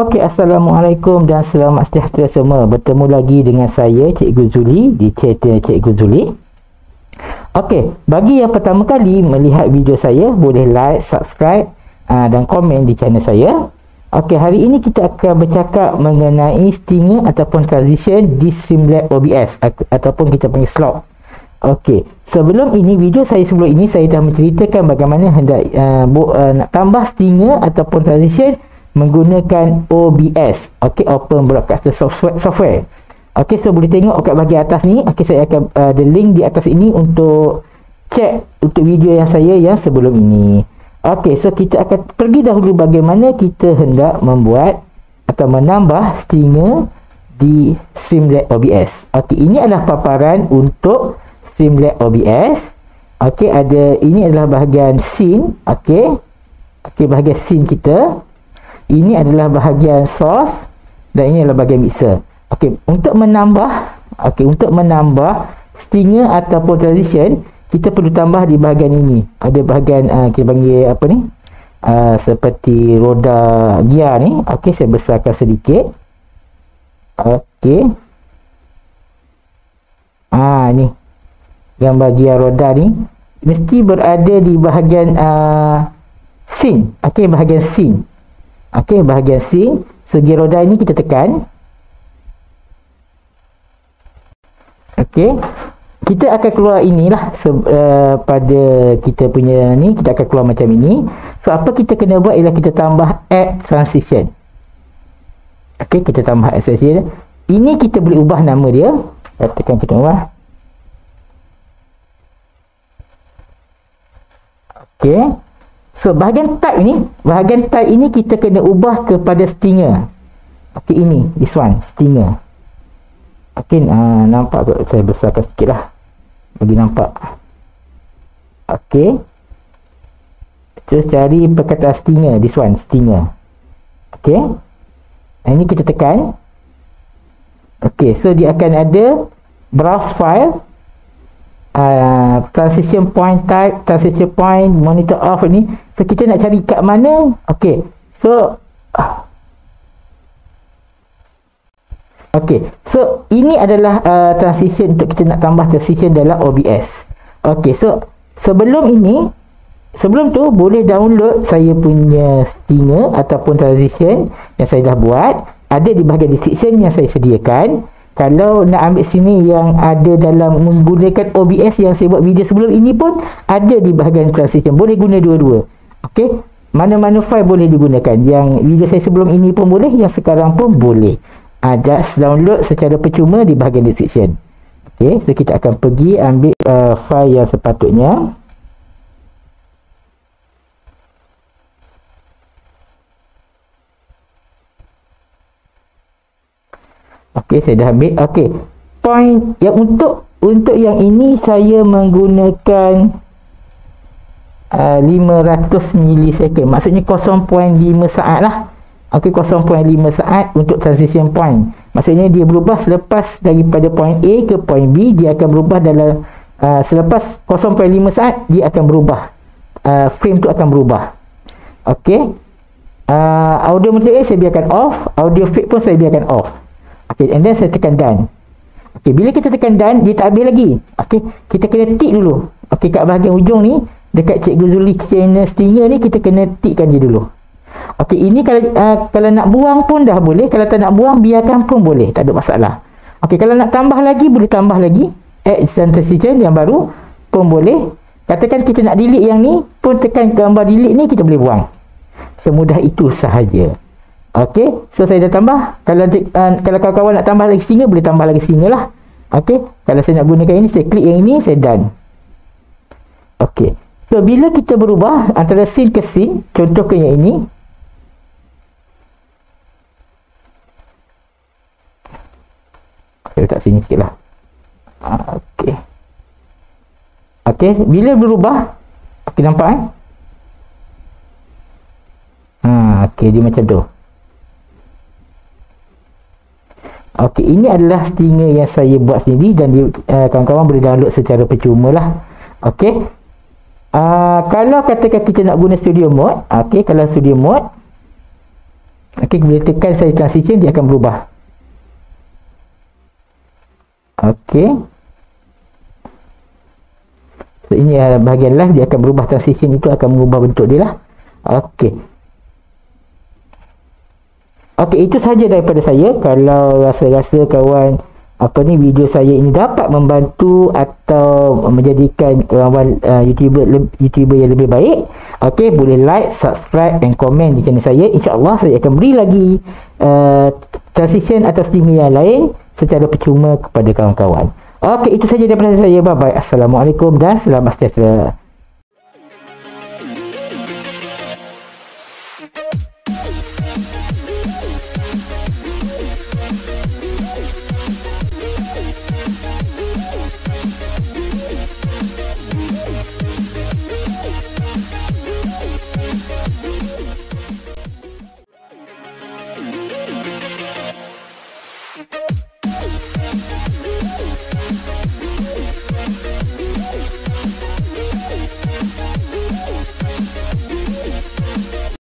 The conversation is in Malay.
Okey, Assalamualaikum dan selamat sejahtera semua. Bertemu lagi dengan saya, Cikgu Zuli di channel Cikgu Zuli. Okey, bagi yang pertama kali melihat video saya, boleh like, subscribe uh, dan komen di channel saya. Okey, hari ini kita akan bercakap mengenai stinger ataupun transition di Streamlabs OBS ataupun kita panggil slot. Okey, sebelum ini video saya sebelum ini saya dah menceritakan bagaimana hendak uh, bu, uh, nak tambah stinger ataupun transition menggunakan OBS okey open broadcaster software software. Okey so boleh tengok kat bahagian atas ni. Okey saya akan uh, ada link di atas ini untuk check untuk video yang saya yang sebelum ini. Okey so kita akan pergi dahulu bagaimana kita hendak membuat atau menambah stinger di Streamlabs OBS okey ini adalah paparan untuk Streamlabs OBS okey ada ini adalah bahagian scene. Okey okey bahagian scene kita ini adalah bahagian source dan ini adalah bahagian mixer. Okey, untuk menambah okey untuk menambah stinger ataupun transition kita perlu tambah di bahagian ini. Ada bahagian uh, kita panggil apa ni? Uh, seperti roda gear ni. Okey saya besarkan sedikit. Okey. Ah ni. Gambar gear roda ni mesti berada di bahagian uh, scene. Okey bahagian scene Okey, bahagian C, segi roda ini kita tekan. Okey. Kita akan keluar inilah uh, pada kita punya ni, kita akan keluar macam ini. So apa kita kena buat ialah kita tambah add transition. Okey, kita tambah add transition. Ini kita boleh ubah nama dia. Kita tekan kita ubah. Okey. So bahagian type ni, bahagian type ini kita kena ubah kepada stinger. Okey ini, this one, stinger. Okey, uh, nampak kot saya besarkan sikit lah. Bagi nampak. Okey. Terus cari perkataan stinger, this one, stinger. Okey. Ini kita tekan. Okey, so dia akan ada browse file uh, transition point type transition point monitor off ni. So kita nak cari kat mana? Ok so ok so ini adalah uh, transition untuk kita nak tambah transition dalam OBS ok so sebelum ini sebelum tu boleh download saya punya stinger ataupun transition yang saya dah buat. Ada di bahagian description yang saya sediakan kalau nak ambil sini yang ada dalam menggunakan OBS yang saya buat video sebelum ini pun ada di bahagian transition boleh guna dua-dua. Ok mana-mana file boleh digunakan. Yang video saya sebelum ini pun boleh yang sekarang pun boleh. Ada download secara percuma di bahagian description. Ok so kita akan pergi ambil uh, file yang sepatutnya Okey, saya dah ambil. Okey. Point yang untuk untuk yang ini saya menggunakan uh, 500 milisecond. Maksudnya 0.5 saat lah. Okey, 0.5 saat untuk transition point. Maksudnya dia berubah selepas daripada point A ke point B, dia akan berubah dalam uh, selepas 0.5 saat dia akan berubah. Uh, frame tu akan berubah. Okey. Uh, audio mode A saya biarkan off, audio fade pun saya biarkan off. Okay, and then saya tekan done. Okay, bila kita tekan done, dia tak habis lagi. Okay, kita kena tick dulu. Okay, kat bahagian ujung ni, dekat Cikgu Zuli channel stinger ni, kita kena tickkan dia dulu. Okay, ini kalau uh, kalau nak buang pun dah boleh. Kalau tak nak buang, biarkan pun boleh. Tak ada masalah. Okay, kalau nak tambah lagi, boleh tambah lagi. Add transition yang baru pun boleh. Katakan kita nak delete yang ni, pun tekan gambar delete ni, kita boleh buang. Semudah itu sahaja. Okey, so saya dah tambah. Kalau uh, kalau kawan-kawan nak tambah lagi single, boleh tambah lagi single lah. Okey, kalau saya nak gunakan ini, saya klik yang ini, saya done. Okey, so bila kita berubah antara scene ke scene, contoh ke yang ini. Saya letak sini sikit lah. Okey. Okey, bila berubah, okey nampak eh? Ha, okey, dia macam tu. Okey, ini adalah stinger yang saya buat sendiri dan uh, kawan-kawan boleh download secara percuma lah. Okey. Uh, kalau katakan kita nak guna studio mode, okey, kalau studio mode Okey, bila tekan saya transition dia akan berubah. Okey. So, ini uh, bahagian live dia akan berubah transition itu akan mengubah bentuk dia lah. Okey. Okey, itu saja daripada saya. Kalau rasa-rasa kawan apa ni video saya ini dapat membantu atau menjadikan kawan uh, YouTuber YouTuber yang lebih baik, okey boleh like, subscribe dan komen di channel saya. Insya-Allah saya akan beri lagi uh, transition atau streaming yang lain secara percuma kepada kawan-kawan. Okey, itu saja daripada saya. Bye bye. Assalamualaikum dan selamat sejahtera.